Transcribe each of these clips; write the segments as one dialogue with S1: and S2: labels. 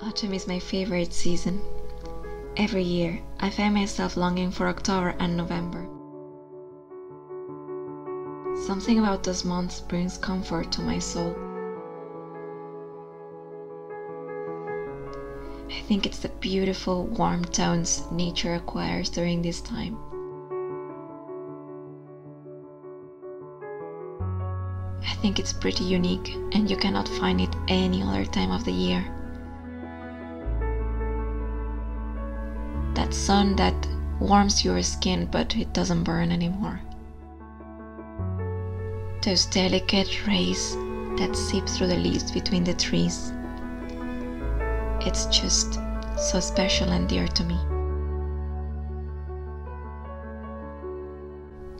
S1: Autumn is my favorite season. Every year, I find myself longing for October and November. Something about those months brings comfort to my soul. I think it's the beautiful, warm tones nature acquires during this time. I think it's pretty unique and you cannot find it any other time of the year. That sun that warms your skin but it doesn't burn anymore. Those delicate rays that seep through the leaves between the trees. It's just so special and dear to me.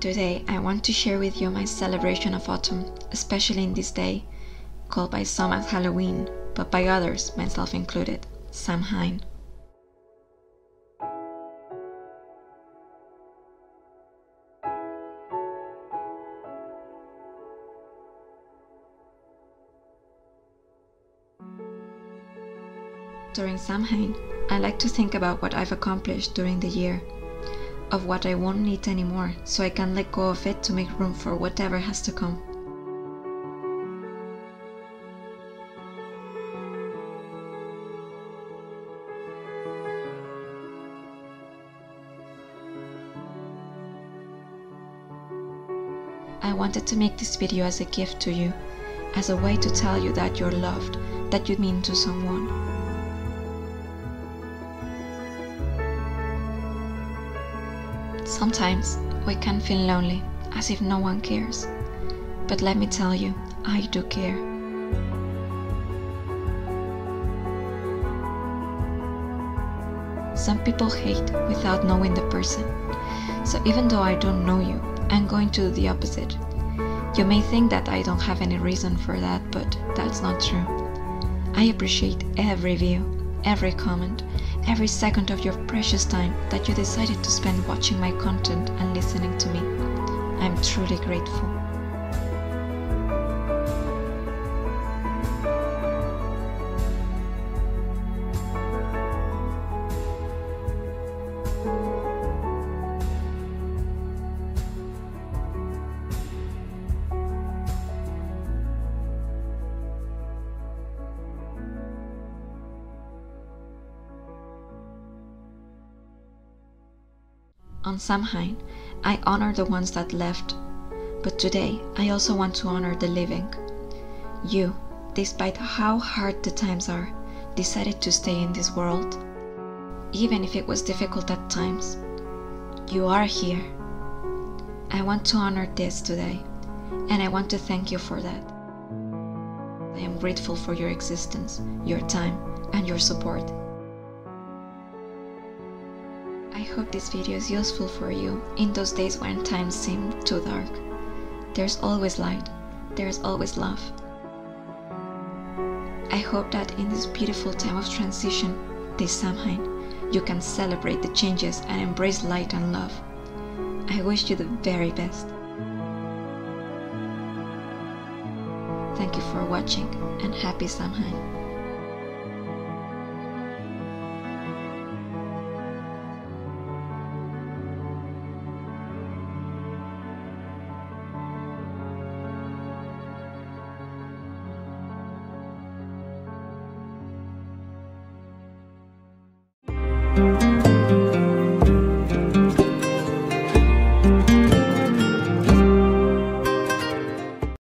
S1: Today, I want to share with you my celebration of autumn, especially in this day, called by some as Halloween, but by others, myself included, Samhain. During Samhain, I like to think about what I've accomplished during the year, of what I won't need anymore, so I can let go of it to make room for whatever has to come. I wanted to make this video as a gift to you, as a way to tell you that you're loved, that you mean to someone. Sometimes we can feel lonely, as if no one cares. But let me tell you, I do care. Some people hate without knowing the person. So even though I don't know you, I'm going to do the opposite. You may think that I don't have any reason for that, but that's not true. I appreciate every view, every comment, every second of your precious time that you decided to spend watching my content and listening to me. I'm truly grateful. On Samhain, I honor the ones that left, but today I also want to honor the living. You, despite how hard the times are, decided to stay in this world. Even if it was difficult at times, you are here. I want to honor this today, and I want to thank you for that. I am grateful for your existence, your time, and your support. I hope this video is useful for you in those days when times seem too dark. There's always light, there's always love. I hope that in this beautiful time of transition, this Samhain, you can celebrate the changes and embrace light and love. I wish you the very best. Thank you for watching and happy Samhain.